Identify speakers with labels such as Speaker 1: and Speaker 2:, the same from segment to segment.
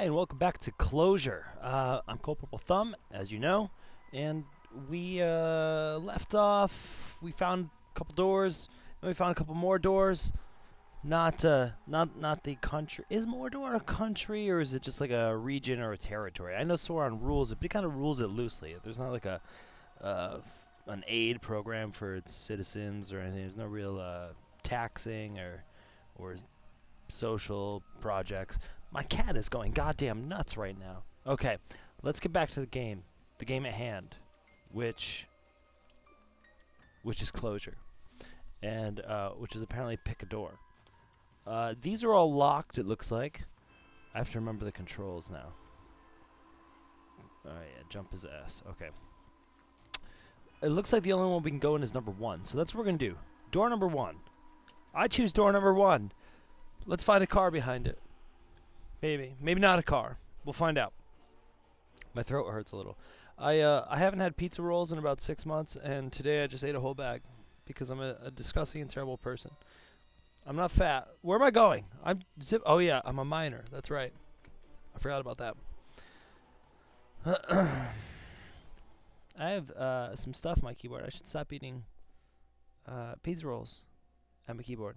Speaker 1: Hi, and welcome back to Closure. Uh, I'm Cold Purple Thumb, as you know, and we uh, left off. We found a couple doors, then we found a couple more doors. Not, uh, not, not the country. Is Mordor a country, or is it just like a region or a territory? I know Sauron rules it, but he kind of rules it loosely. There's not like a, uh, an aid program for its citizens or anything. There's no real uh, taxing or, or social projects. My cat is going goddamn nuts right now. Okay, let's get back to the game. The game at hand, which which is closure, and uh, which is apparently pick a door. Uh, these are all locked. It looks like. I have to remember the controls now. Oh yeah, jump is S. Okay. It looks like the only one we can go in is number one. So that's what we're gonna do. Door number one. I choose door number one. Let's find a car behind it. Maybe. Maybe not a car. We'll find out. My throat hurts a little. I uh, I haven't had pizza rolls in about six months, and today I just ate a whole bag because I'm a, a disgusting and terrible person. I'm not fat. Where am I going? I'm zip. Oh yeah, I'm a miner. That's right. I forgot about that. I have uh, some stuff on my keyboard. I should stop eating uh, pizza rolls at my keyboard.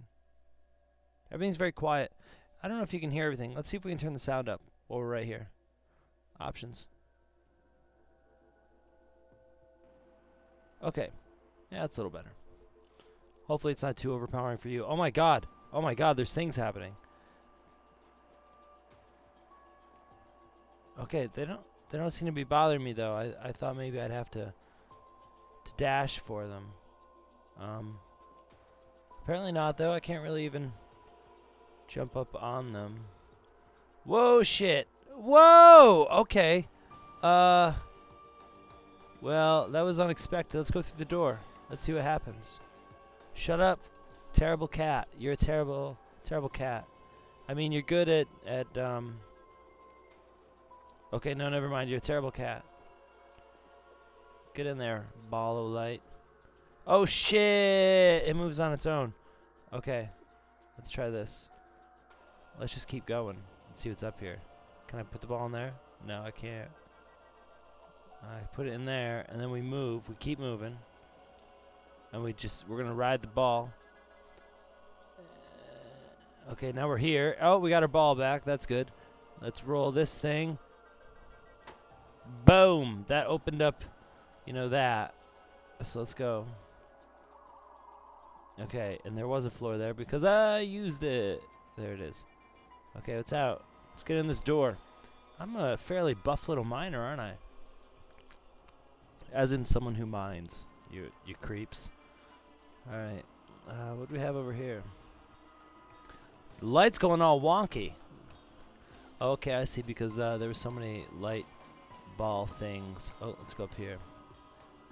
Speaker 1: Everything's very quiet. I don't know if you can hear everything. Let's see if we can turn the sound up while we're right here. Options. Okay. Yeah, that's a little better. Hopefully it's not too overpowering for you. Oh my god. Oh my god, there's things happening. Okay, they don't they don't seem to be bothering me though. I I thought maybe I'd have to to dash for them. Um apparently not though. I can't really even jump up on them. Whoa, shit. Whoa! Okay. Uh Well, that was unexpected. Let's go through the door. Let's see what happens. Shut up, terrible cat. You're a terrible, terrible cat. I mean, you're good at at um. Okay, no, never mind. You're a terrible cat. Get in there, ball of light. Oh shit! It moves on its own. Okay, let's try this. Let's just keep going. Let's see what's up here. Can I put the ball in there? No, I can't. I put it in there, and then we move. We keep moving and we just we're gonna ride the ball. Okay, now we're here. Oh, we got our ball back. That's good. Let's roll this thing. Boom! That opened up, you know that. So let's go. Okay, and there was a floor there because I used it. There it is. Okay, it's out. Let's get in this door. I'm a fairly buff little miner, aren't I? As in someone who mines. You, you creeps. Alright. Uh, what do we have over here? The light's going all wonky. Okay, I see, because uh, there were so many light ball things. Oh, let's go up here.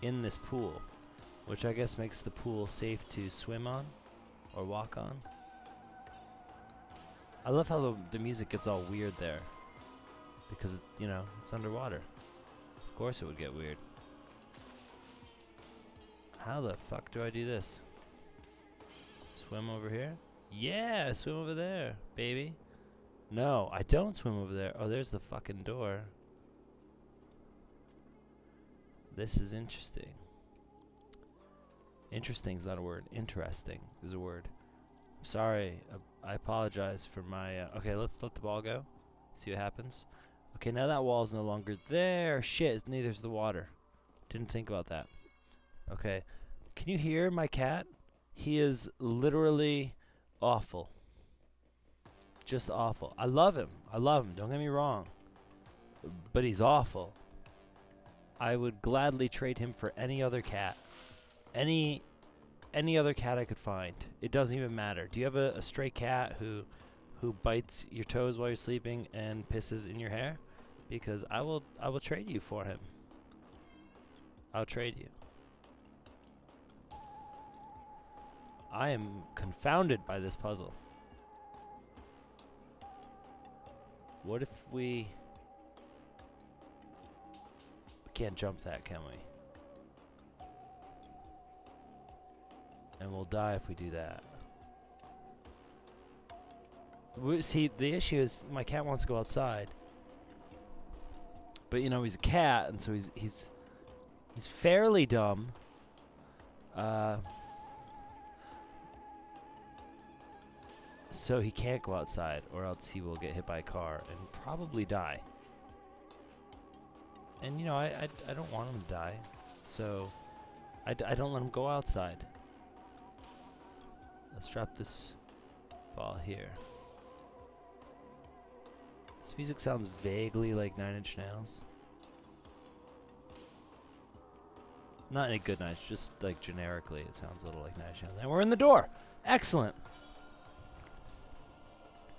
Speaker 1: In this pool. Which I guess makes the pool safe to swim on. Or walk on. I love how the, the music gets all weird there. Because, you know, it's underwater. Of course it would get weird. How the fuck do I do this? Swim over here? Yeah, swim over there, baby. No, I don't swim over there. Oh, there's the fucking door. This is interesting. Interesting is not a word. Interesting is a word. I'm sorry. Uh, I apologize for my... Uh, okay, let's let the ball go. See what happens. Okay, now that wall is no longer there. Shit, neither's the water. Didn't think about that. Okay. Can you hear my cat? He is literally awful. Just awful. I love him. I love him. Don't get me wrong. But he's awful. I would gladly trade him for any other cat. Any any other cat I could find. It doesn't even matter. Do you have a, a stray cat who who bites your toes while you're sleeping and pisses in your hair? Because I will I will trade you for him. I'll trade you. I am confounded by this puzzle. What if we... We can't jump that, can we? And we'll die if we do that. See, the issue is my cat wants to go outside. but you know he's a cat, and so he's he's he's fairly dumb. Uh, so he can't go outside, or else he will get hit by a car and probably die. And you know I I, I don't want him to die, so I, d I don't let him go outside. Let's drop this ball here. This music sounds vaguely like Nine Inch Nails. Not in a good Nine just like generically, it sounds a little like Nine Inch Nails. And we're in the door! Excellent!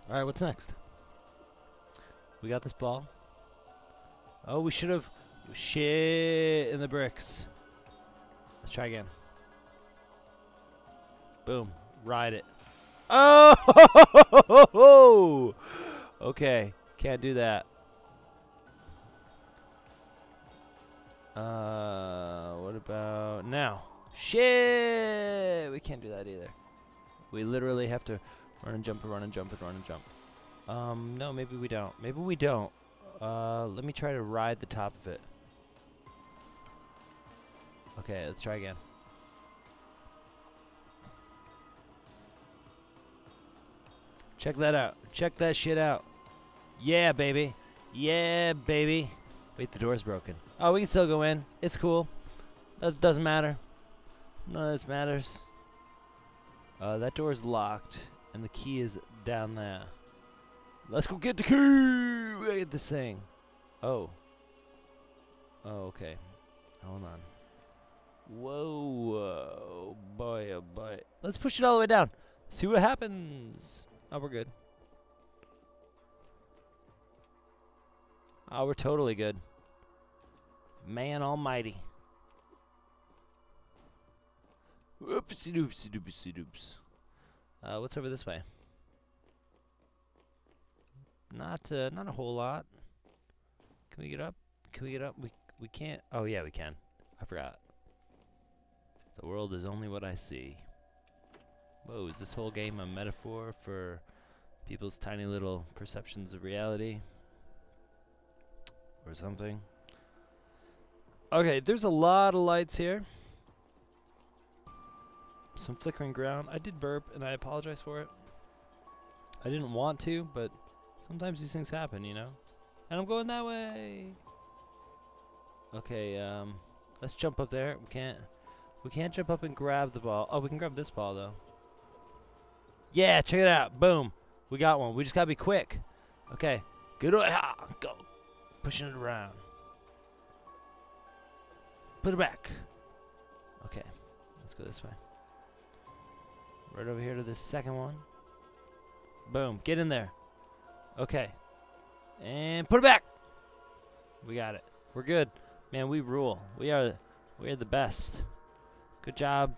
Speaker 1: Alright, what's next? We got this ball. Oh, we should have... Shit in the bricks. Let's try again. Boom. Ride it. Oh! okay. Can't do that. Uh, what about now? Shit! We can't do that either. We literally have to run and jump and run and jump and run and jump. Um, no, maybe we don't. Maybe we don't. Uh, let me try to ride the top of it. Okay, let's try again. Check that out. Check that shit out. Yeah, baby. Yeah, baby. Wait, the door's broken. Oh, we can still go in. It's cool. That doesn't matter. None of this matters. Uh, that is locked, and the key is down there. Let's go get the key! We gotta get this thing. Oh. Oh, okay. Hold on. Whoa, boy, oh boy. Let's push it all the way down. See what happens. Oh, we're good. Oh, we're totally good. Man almighty. Oopsie doopsie doopsie doops. Uh, what's over this way? Not, uh, not a whole lot. Can we get up? Can we get up? We, we can't. Oh yeah, we can. I forgot. The world is only what I see. Whoa, is this whole game a metaphor for people's tiny little perceptions of reality? Or something? Okay, there's a lot of lights here. Some flickering ground. I did burp, and I apologize for it. I didn't want to, but sometimes these things happen, you know? And I'm going that way! Okay, um, let's jump up there. We can't... We can't jump up and grab the ball. Oh, we can grab this ball, though. Yeah, check it out. Boom. We got one. We just got to be quick. Okay. Good. Ah, go. Pushing it around. Put it back. Okay. Let's go this way. Right over here to this second one. Boom. Get in there. Okay. And put it back. We got it. We're good. Man, we rule. We are we are the best. Good job,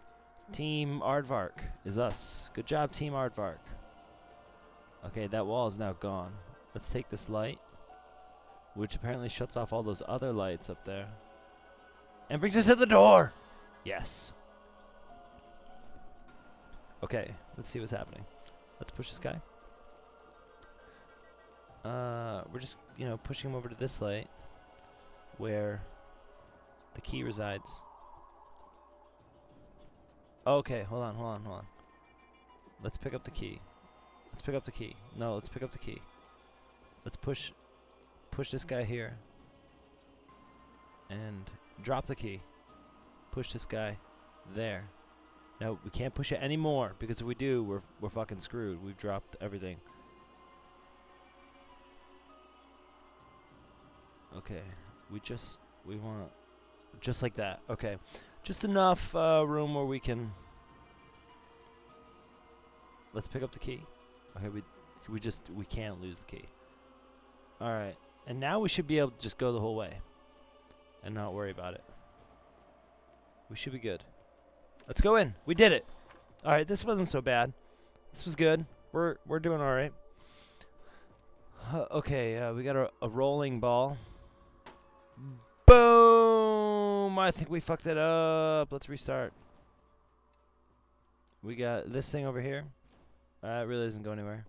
Speaker 1: Team Aardvark is us. Good job, Team Aardvark. Okay, that wall is now gone. Let's take this light, which apparently shuts off all those other lights up there, and brings us to the door. Yes. Okay, let's see what's happening. Let's push this guy. Uh, we're just, you know, pushing him over to this light, where the key resides. Okay, hold on, hold on, hold on. Let's pick up the key. Let's pick up the key. No, let's pick up the key. Let's push push this guy here. And drop the key. Push this guy there. No, we can't push it anymore because if we do, we're we're fucking screwed. We've dropped everything. Okay, we just we want just like that. Okay. Just enough uh, room where we can... Let's pick up the key. Okay, we we just we can't lose the key. All right, and now we should be able to just go the whole way, and not worry about it. We should be good. Let's go in. We did it. All right, this wasn't so bad. This was good. We're we're doing all right. Uh, okay, uh, we got a, a rolling ball. Boom! I think we fucked it up. Let's restart. We got this thing over here. Uh, it really doesn't go anywhere.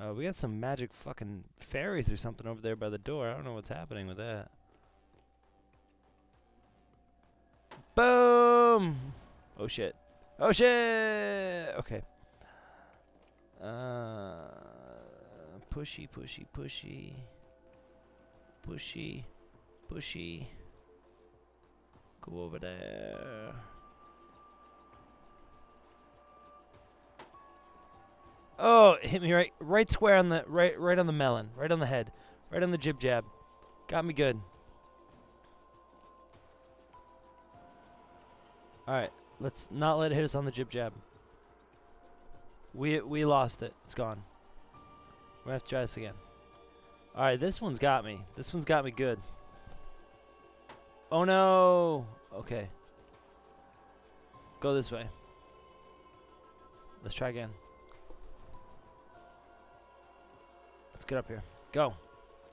Speaker 1: Uh, we got some magic fucking fairies or something over there by the door. I don't know what's happening with that. Boom! Oh shit. Oh shit! Okay. Uh, pushy, pushy, pushy. Pushy, pushy. Go over there. Oh, it hit me right, right square on the right, right on the melon, right on the head, right on the jib jab. Got me good. All right, let's not let it hit us on the jib jab. We we lost it. It's gone. We have to try this again. All right, this one's got me. This one's got me good. Oh no. Okay. Go this way. Let's try again. Let's get up here. Go.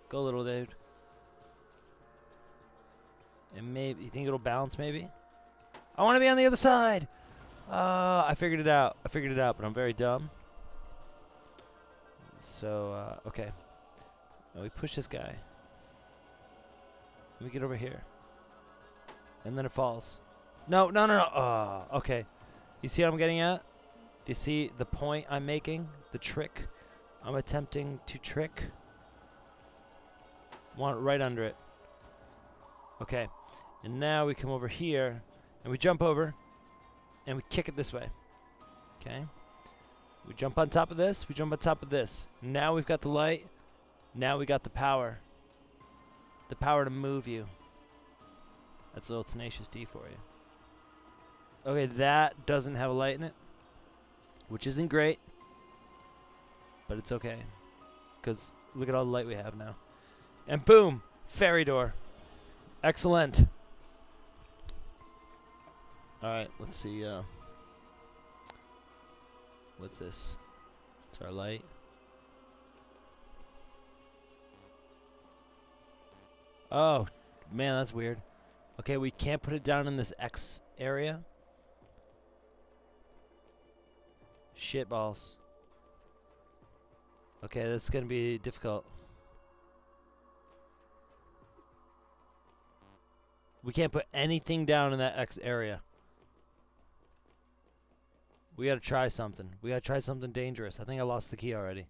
Speaker 1: Go, little dude. And maybe, you think it'll bounce maybe? I want to be on the other side. Uh, I figured it out. I figured it out, but I'm very dumb. So, uh, okay. Now we push this guy. Let me get over here. And then it falls. No, no, no, no. Oh, okay. You see what I'm getting at? Do you see the point I'm making? The trick I'm attempting to trick? Want it right under it. Okay. And now we come over here and we jump over and we kick it this way. Okay. We jump on top of this. We jump on top of this. Now we've got the light. Now we got the power. The power to move you. That's a little Tenacious D for you. Okay, that doesn't have a light in it. Which isn't great. But it's okay. Because look at all the light we have now. And boom! Fairy door. Excellent. Alright, let's see. Uh, what's this? It's our light. Oh, man, that's weird. Okay, we can't put it down in this X area. Shit balls. Okay, that's gonna be difficult. We can't put anything down in that X area. We gotta try something. We gotta try something dangerous. I think I lost the key already.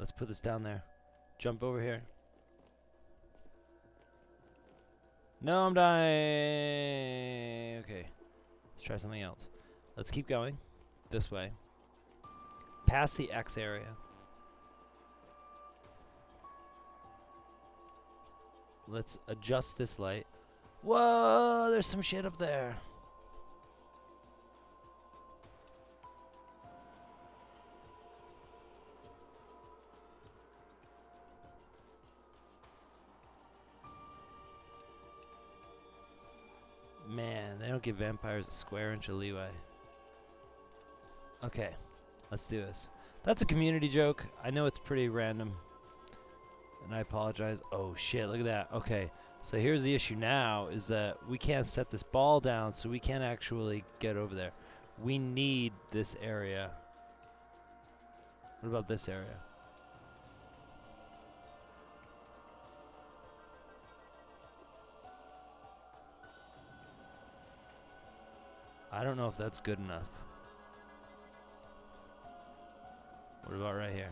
Speaker 1: Let's put this down there. Jump over here. No, I'm dying. Okay. Let's try something else. Let's keep going. This way. Past the X area. Let's adjust this light. Whoa, there's some shit up there. Don't give vampires a square inch of leeway. Okay, let's do this. That's a community joke. I know it's pretty random. And I apologize. Oh shit, look at that. Okay, so here's the issue now is that we can't set this ball down so we can't actually get over there. We need this area. What about this area? I don't know if that's good enough. What about right here?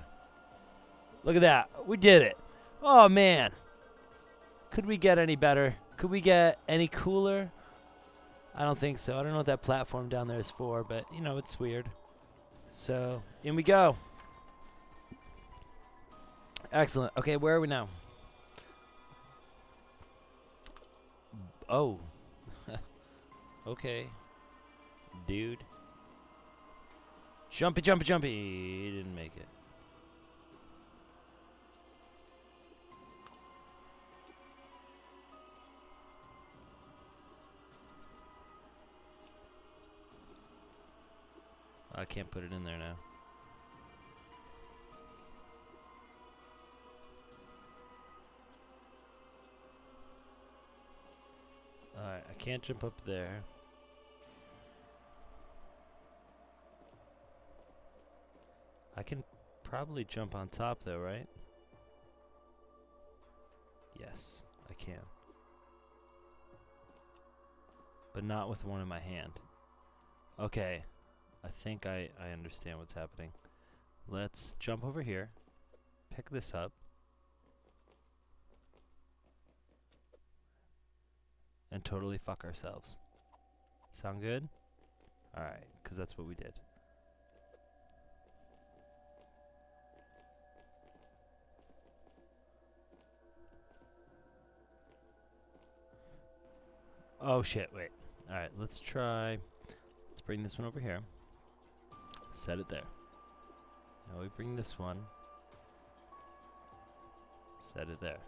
Speaker 1: Look at that. We did it. Oh, man. Could we get any better? Could we get any cooler? I don't think so. I don't know what that platform down there is for, but, you know, it's weird. So, in we go. Excellent. Okay, where are we now? Oh. okay dude. Jumpy, jumpy, jumpy. He didn't make it. I can't put it in there now. Alright, I can't jump up there. I can probably jump on top though, right? Yes, I can. But not with one in my hand. Okay, I think I, I understand what's happening. Let's jump over here, pick this up, and totally fuck ourselves. Sound good? Alright, because that's what we did. Oh shit, wait. Alright, let's try. Let's bring this one over here. Set it there. Now we bring this one. Set it there.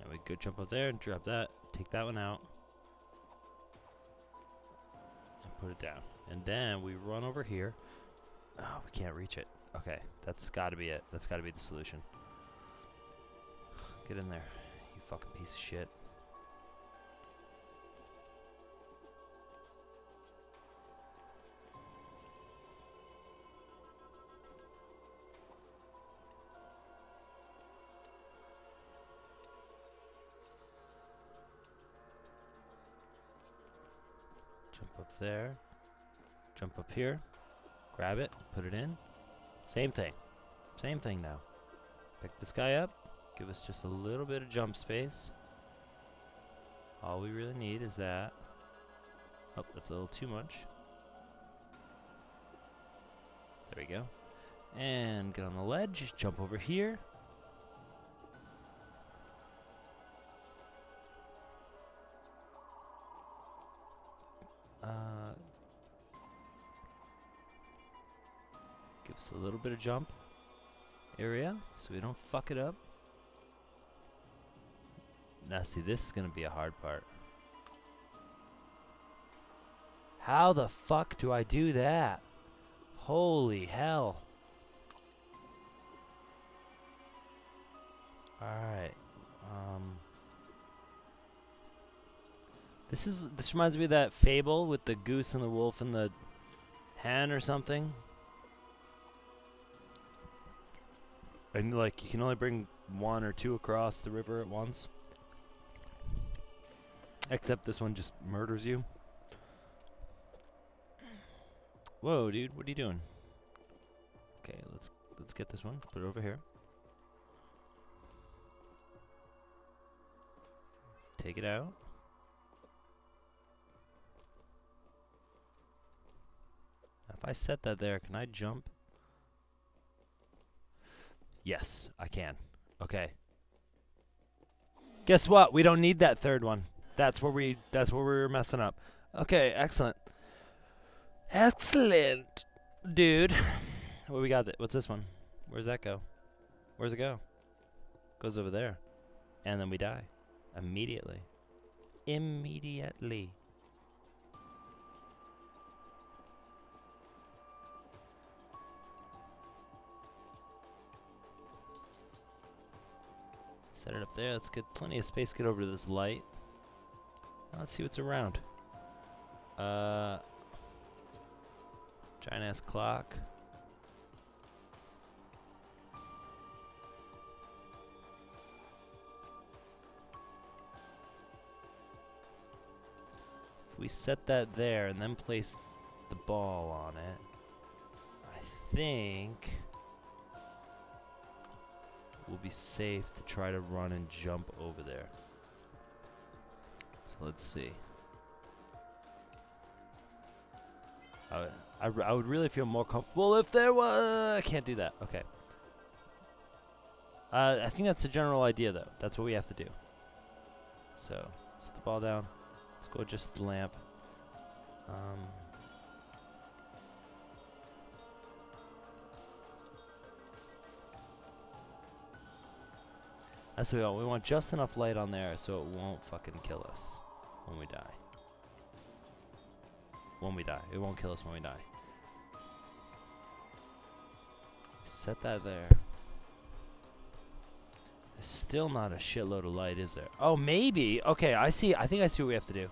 Speaker 1: Now we go jump up there and drop that. Take that one out. And put it down. And then we run over here. Oh, we can't reach it. Okay, that's gotta be it. That's gotta be the solution. Get in there, fucking piece of shit. Jump up there. Jump up here. Grab it. Put it in. Same thing. Same thing now. Pick this guy up. Give us just a little bit of jump space. All we really need is that. Oh, that's a little too much. There we go. And get on the ledge. Jump over here. Uh, give us a little bit of jump area so we don't fuck it up. Now see, this is gonna be a hard part. How the fuck do I do that? Holy hell. Alright. Um This is this reminds me of that fable with the goose and the wolf and the hen or something. And like you can only bring one or two across the river at once. Except this one just murders you. Whoa, dude, what are you doing? Okay, let's let's get this one. Put it over here. Take it out. If I set that there, can I jump? Yes, I can. Okay. Guess what? We don't need that third one. That's where we that's where we were messing up. Okay, excellent. Excellent. Dude. What we got? Th what's this one? Where's that go? Where's it go? Goes over there. And then we die. Immediately. Immediately. Set it up there. Let's get plenty of space. Get over to this light. Let's see what's around. Uh, giant ass clock. If we set that there and then place the ball on it, I think we'll be safe to try to run and jump over there. Let's see. I I, I would really feel more comfortable if there was. I can't do that. Okay. Uh, I think that's the general idea, though. That's what we have to do. So, set the ball down. Let's go adjust the lamp. Um, That's what we want. We want just enough light on there so it won't fucking kill us when we die. When we die. It won't kill us when we die. Set that there. Still not a shitload of light, is there? Oh, maybe. Okay, I see. I think I see what we have to do.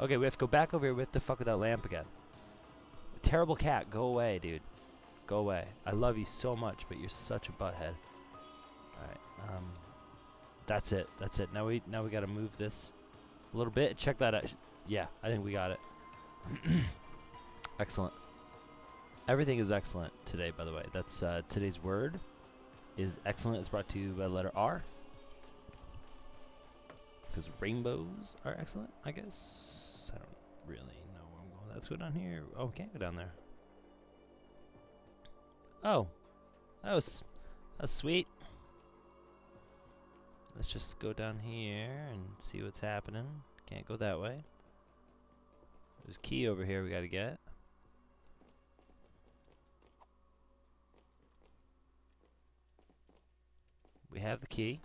Speaker 1: Okay, we have to go back over here. We have to fuck with that lamp again. Terrible cat, go away, dude. Go away. I love you so much, but you're such a butthead. All right. Um, that's it. That's it. Now we now we got to move this a little bit. Check that out. Yeah, I think we got it. excellent. Everything is excellent today, by the way. That's uh, today's word is excellent. It's brought to you by the letter R. Because rainbows are excellent, I guess. I don't really know where I'm going. Let's go down here. Oh, we can't go down there. Oh. That was, that was sweet. Let's just go down here and see what's happening. Can't go that way. There's a key over here we gotta get. We have the key.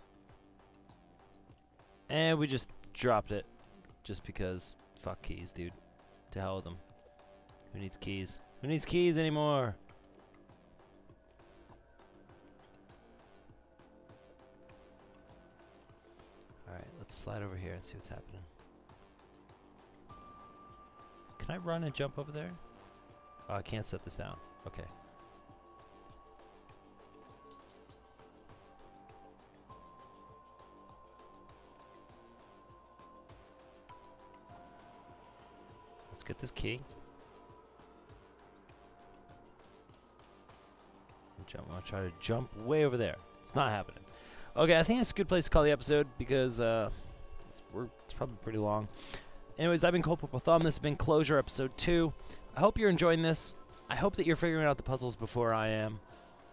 Speaker 1: And we just dropped it. Just because. Fuck keys, dude. To hell with them. Who needs keys? Who needs keys anymore? Let's slide over here and see what's happening. Can I run and jump over there? Oh, I can't set this down. Okay. Let's get this key. Jump. I'll try to jump way over there. It's not happening. Okay, I think it's a good place to call the episode because uh, it's, it's probably pretty long. Anyways, I've been Cold Purple Thumb. This has been Closure Episode 2. I hope you're enjoying this. I hope that you're figuring out the puzzles before I am.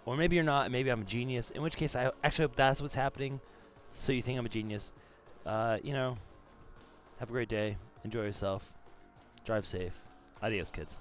Speaker 1: Or maybe you're not. Maybe I'm a genius. In which case, I actually hope that's what's happening. So you think I'm a genius. Uh, you know, have a great day. Enjoy yourself. Drive safe. Adios, kids.